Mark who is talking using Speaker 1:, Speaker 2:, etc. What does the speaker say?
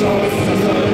Speaker 1: 勝利